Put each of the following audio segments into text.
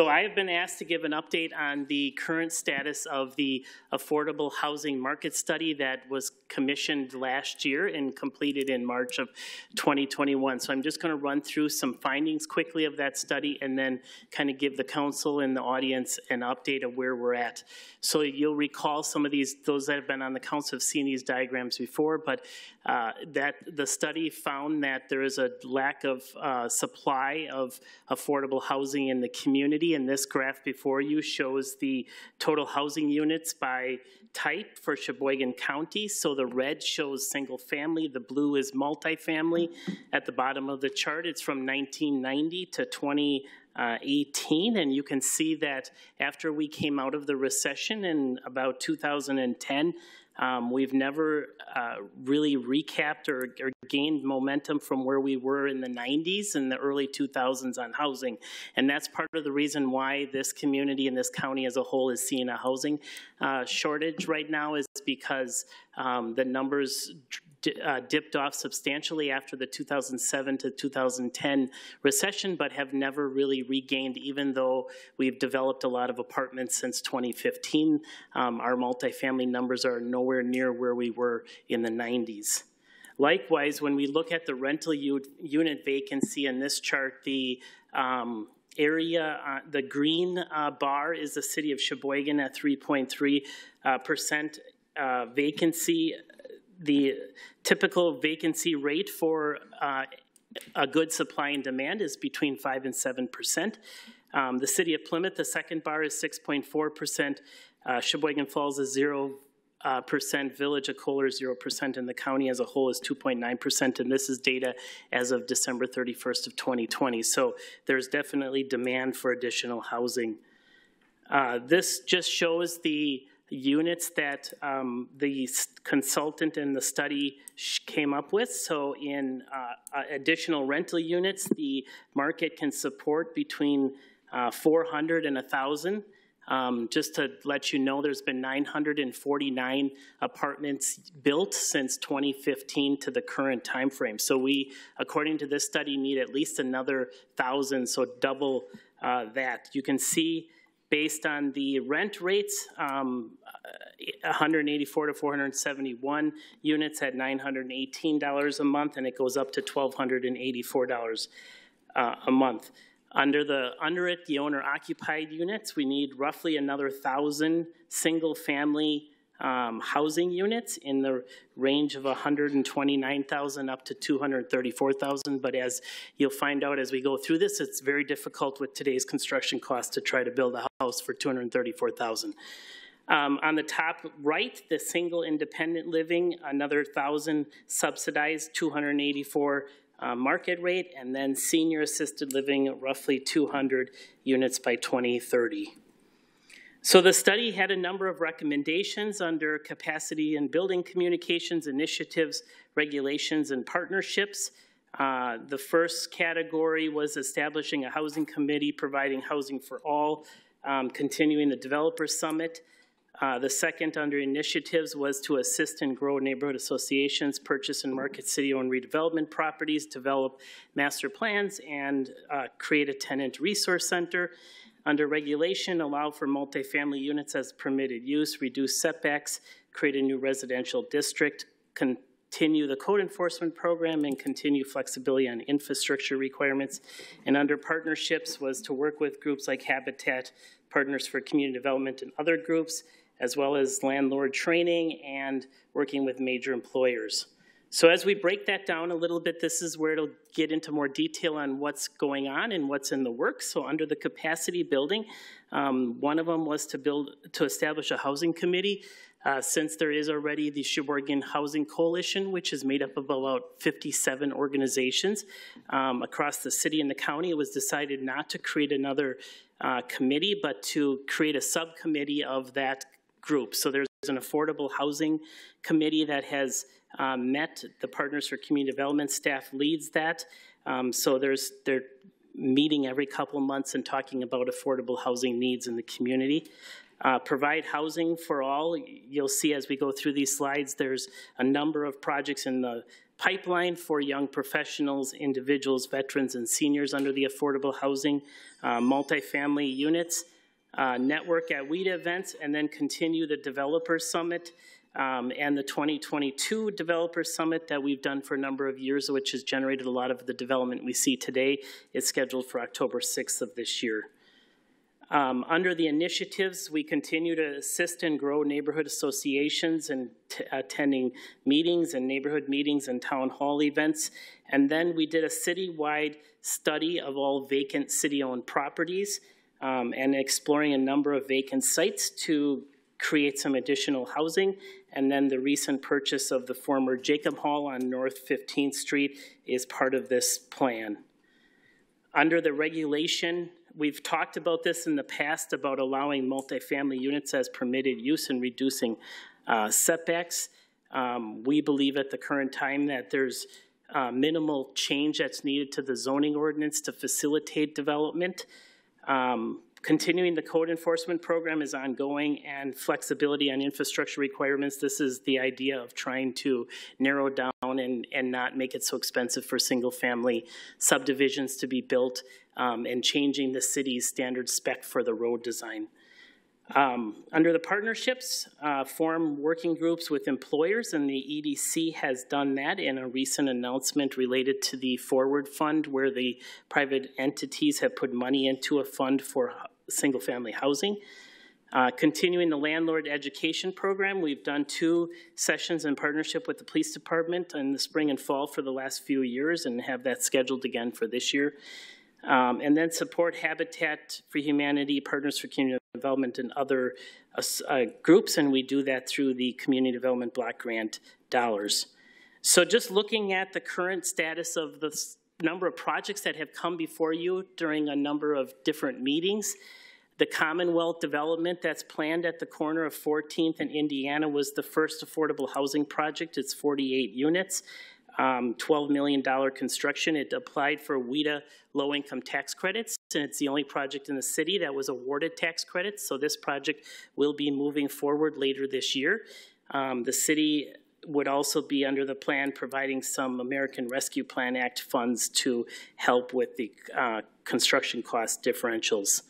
So I have been asked to give an update on the current status of the affordable housing market study that was commissioned last year and completed in March of 2021. So I'm just going to run through some findings quickly of that study and then kind of give the council and the audience an update of where we're at. So you'll recall some of these, those that have been on the council have seen these diagrams before, but uh, that the study found that there is a lack of uh, supply of affordable housing in the community. And this graph before you shows the total housing units by type for Sheboygan County. So the red shows single family, the blue is multifamily. At the bottom of the chart, it's from 1990 to 2018, and you can see that after we came out of the recession in about 2010, um, we've never uh, really recapped or, or, gained momentum from where we were in the 90s and the early 2000s on housing. And that's part of the reason why this community and this county as a whole is seeing a housing uh, shortage right now is because um, the numbers uh, dipped off substantially after the 2007 to 2010 recession, but have never really regained, even though we've developed a lot of apartments since 2015. Um, our multifamily numbers are nowhere near where we were in the 90s. Likewise, when we look at the rental unit vacancy in this chart, the um, area, uh, the green uh, bar is the city of Sheboygan at 3.3 uh, percent uh, vacancy the typical vacancy rate for uh, a good supply and demand is between 5 and 7 percent. Um, the city of Plymouth, the second bar is 6.4 percent. Uh, Sheboygan Falls is 0 uh, percent. Village of Kohler is 0 percent, and the county as a whole is 2.9 percent. And this is data as of December 31st of 2020. So there's definitely demand for additional housing. Uh, this just shows the units that um, the consultant in the study came up with. So in uh, additional rental units, the market can support between uh, 400 and 1,000. Um, just to let you know, there's been 949 apartments built since 2015 to the current time frame. So we, according to this study, need at least another thousand, so double uh, that. You can see based on the rent rates, um, 184 to 471 units at $918 a month, and it goes up to $1,284 uh, a month. Under the under it, the owner occupied units, we need roughly another thousand single family um, housing units in the range of 129,000 up to 234,000. But as you'll find out as we go through this, it's very difficult with today's construction costs to try to build a house for 234,000. Um, on the top right, the single independent living, another 1,000 subsidized, 284 uh, market rate, and then senior assisted living, roughly 200 units by 2030. So the study had a number of recommendations under capacity and building communications initiatives, regulations, and partnerships. Uh, the first category was establishing a housing committee providing housing for all, um, continuing the developer summit. Uh, the second under initiatives was to assist and grow neighborhood associations, purchase and market city-owned redevelopment properties, develop master plans, and uh, create a tenant resource center. Under regulation, allow for multifamily units as permitted use, reduce setbacks, create a new residential district, continue the code enforcement program, and continue flexibility on infrastructure requirements. And under partnerships was to work with groups like Habitat, Partners for Community Development, and other groups, as well as landlord training and working with major employers. So as we break that down a little bit, this is where it'll get into more detail on what's going on and what's in the works. So under the capacity building, um, one of them was to build to establish a housing committee. Uh, since there is already the Sheboygan Housing Coalition, which is made up of about 57 organizations um, across the city and the county, it was decided not to create another uh, committee, but to create a subcommittee of that group. So there's an affordable housing committee that has um, met. The Partners for Community Development staff leads that. Um, so there's they're meeting every couple months and talking about affordable housing needs in the community. Uh, provide housing for all. You'll see as we go through these slides, there's a number of projects in the pipeline for young professionals, individuals, veterans, and seniors under the affordable housing, uh, multifamily units, uh, network at WHEDA events, and then continue the Developer Summit um, and the 2022 Developer Summit that we've done for a number of years, which has generated a lot of the development we see today, is scheduled for October 6th of this year. Um, under the initiatives, we continue to assist and grow neighborhood associations and attending meetings and neighborhood meetings and town hall events. And then we did a citywide study of all vacant city-owned properties um, and exploring a number of vacant sites to create some additional housing. And then the recent purchase of the former Jacob Hall on North 15th Street is part of this plan. Under the regulation We've talked about this in the past about allowing multifamily units as permitted use and reducing uh, setbacks. Um, we believe at the current time that there's uh, minimal change that's needed to the zoning ordinance to facilitate development. Um, continuing the code enforcement program is ongoing and flexibility on infrastructure requirements. This is the idea of trying to narrow down and, and not make it so expensive for single family subdivisions to be built um, and changing the city's standard spec for the road design. Um, under the partnerships, uh, form working groups with employers, and the EDC has done that in a recent announcement related to the Forward Fund, where the private entities have put money into a fund for single family housing. Uh, continuing the landlord education program, we've done two sessions in partnership with the police department in the spring and fall for the last few years and have that scheduled again for this year. Um, and then support Habitat for Humanity, Partners for Community Development, and other uh, uh, groups, and we do that through the Community Development Block Grant dollars. So just looking at the current status of the number of projects that have come before you during a number of different meetings, the Commonwealth development that's planned at the corner of 14th and Indiana was the first affordable housing project. It's 48 units, um, $12 million construction. It applied for WHEDA low-income tax credits, and it's the only project in the city that was awarded tax credits. So this project will be moving forward later this year. Um, the city would also be under the plan providing some American Rescue Plan Act funds to help with the uh, construction cost differentials.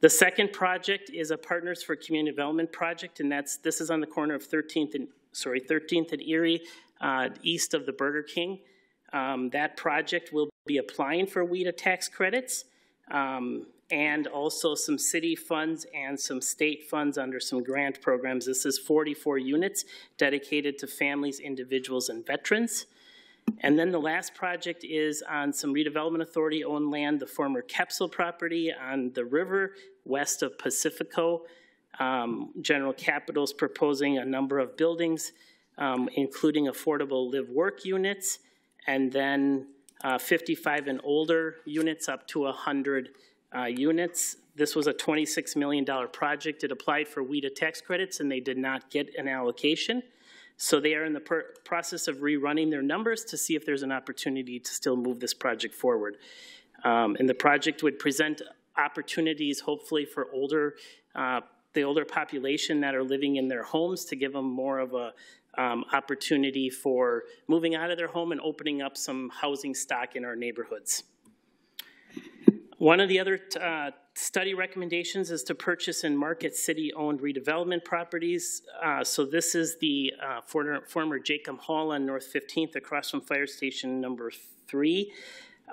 The second project is a Partners for Community Development project, and that's this is on the corner of 13th and sorry 13th and Erie, uh, east of the Burger King. Um, that project will be applying for WHEDA tax credits um, and also some city funds and some state funds under some grant programs. This is 44 units dedicated to families, individuals, and veterans. And then the last project is on some redevelopment authority owned land, the former Kepsel property on the river west of Pacifico. Um, General Capital's proposing a number of buildings, um, including affordable live work units, and then uh, 55 and older units up to 100 uh, units. This was a $26 million project. It applied for WHEDA tax credits and they did not get an allocation. So they are in the process of rerunning their numbers to see if there's an opportunity to still move this project forward. Um, and the project would present opportunities, hopefully, for older, uh, the older population that are living in their homes to give them more of a um, opportunity for moving out of their home and opening up some housing stock in our neighborhoods. One of the other uh, study recommendations is to purchase and market city-owned redevelopment properties. Uh, so this is the uh, former, former Jacob Hall on North 15th across from fire station number three.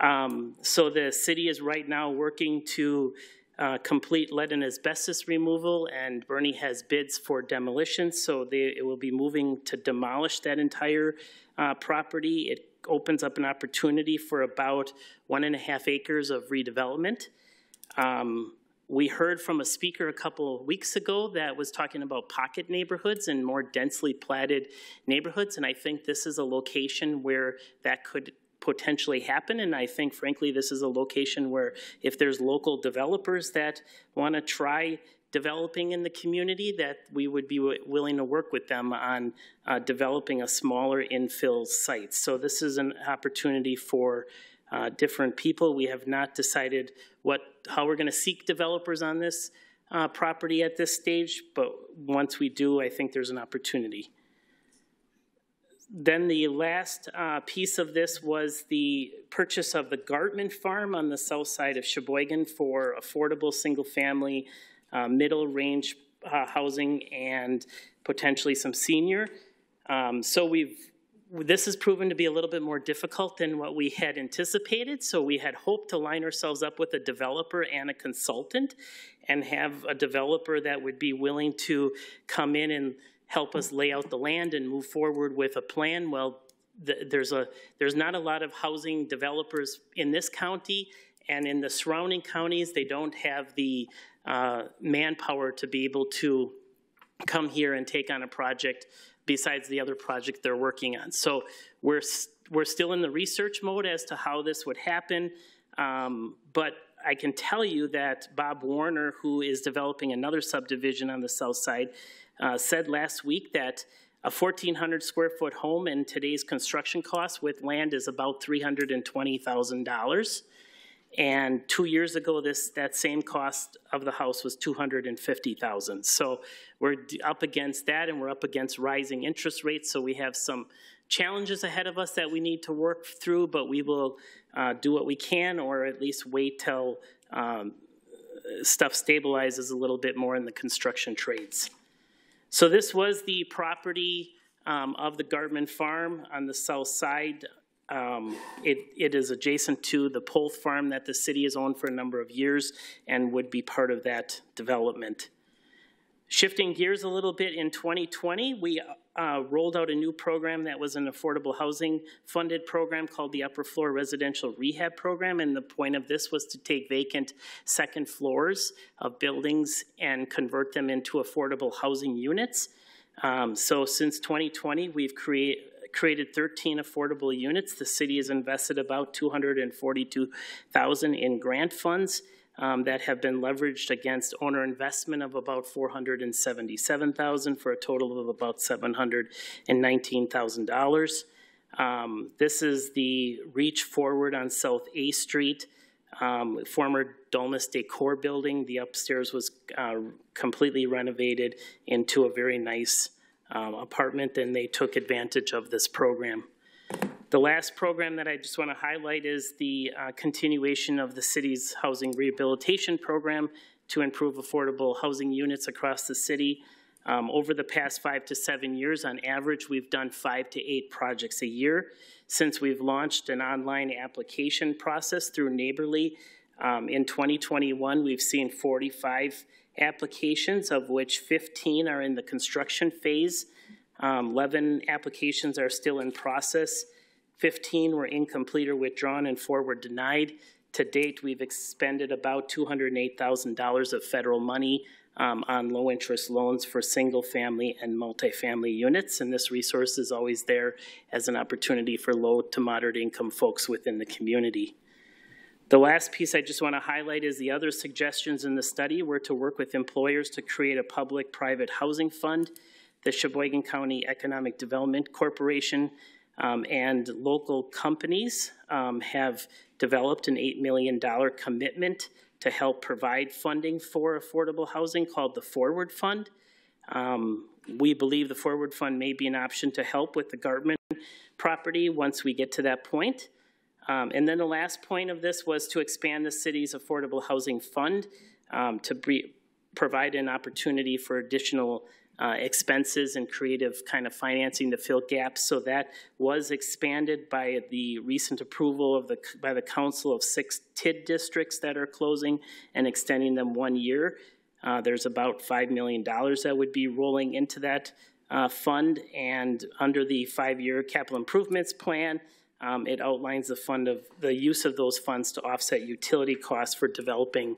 Um, so the city is right now working to uh, complete lead and asbestos removal and Bernie has bids for demolition. So they, it will be moving to demolish that entire uh, property. It opens up an opportunity for about one and a half acres of redevelopment. Um, we heard from a speaker a couple of weeks ago that was talking about pocket neighborhoods and more densely platted neighborhoods, and I think this is a location where that could potentially happen. And I think, frankly, this is a location where if there's local developers that want to try developing in the community that we would be willing to work with them on uh, developing a smaller infill site. So this is an opportunity for uh, different people. We have not decided what how we're going to seek developers on this uh, property at this stage, but once we do, I think there's an opportunity. Then the last uh, piece of this was the purchase of the Gartman Farm on the south side of Sheboygan for affordable single-family, uh, middle-range uh, housing and potentially some senior. Um, so we've this has proven to be a little bit more difficult than what we had anticipated. So we had hoped to line ourselves up with a developer and a consultant and have a developer that would be willing to come in and help us lay out the land and move forward with a plan. Well, th there's a there's not a lot of housing developers in this county and in the surrounding counties. They don't have the uh, manpower to be able to come here and take on a project besides the other project they're working on. So we're, we're still in the research mode as to how this would happen, um, but I can tell you that Bob Warner, who is developing another subdivision on the south side, uh, said last week that a 1,400 square foot home in today's construction costs with land is about $320,000. And two years ago, this that same cost of the house was 250,000. So we're up against that, and we're up against rising interest rates. So we have some challenges ahead of us that we need to work through, but we will uh, do what we can, or at least wait till um, stuff stabilizes a little bit more in the construction trades. So this was the property um, of the Gartman Farm on the south side um, it, it is adjacent to the Polth Farm that the city has owned for a number of years and would be part of that development. Shifting gears a little bit, in 2020, we uh, rolled out a new program that was an affordable housing funded program called the Upper Floor Residential Rehab Program. And the point of this was to take vacant second floors of buildings and convert them into affordable housing units. Um, so since 2020, we've created created 13 affordable units. The city has invested about 242,000 in grant funds um, that have been leveraged against owner investment of about 477,000 for a total of about $719,000. Um, this is the reach forward on South A Street, um, former Dulmus Decor building. The upstairs was uh, completely renovated into a very nice um, apartment, and they took advantage of this program. The last program that I just want to highlight is the uh, continuation of the city's housing rehabilitation program to improve affordable housing units across the city. Um, over the past five to seven years, on average, we've done five to eight projects a year. Since we've launched an online application process through Neighborly um, in 2021, we've seen 45 applications, of which 15 are in the construction phase. Um, 11 applications are still in process. 15 were incomplete or withdrawn, and four were denied. To date, we've expended about $208,000 of federal money um, on low interest loans for single family and multifamily units. And this resource is always there as an opportunity for low to moderate income folks within the community. The last piece I just want to highlight is the other suggestions in the study were to work with employers to create a public-private housing fund. The Sheboygan County Economic Development Corporation um, and local companies um, have developed an $8 million commitment to help provide funding for affordable housing called the Forward Fund. Um, we believe the Forward Fund may be an option to help with the Gartman property once we get to that point. Um, and then the last point of this was to expand the city's affordable housing fund um, to provide an opportunity for additional uh, expenses and creative kind of financing to fill gaps. So that was expanded by the recent approval of the by the council of six TID districts that are closing and extending them one year. Uh, there's about $5 million that would be rolling into that uh, fund. And under the five-year capital improvements plan, um, it outlines the fund of the use of those funds to offset utility costs for developing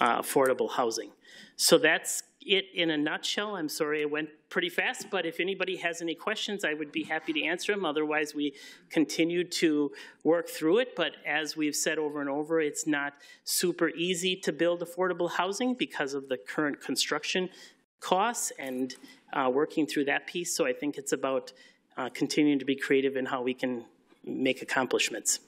uh, affordable housing. So that's it in a nutshell. I'm sorry it went pretty fast, but if anybody has any questions, I would be happy to answer them. Otherwise, we continue to work through it. But as we've said over and over, it's not super easy to build affordable housing because of the current construction costs and uh, working through that piece. So I think it's about uh, continuing to be creative in how we can make accomplishments.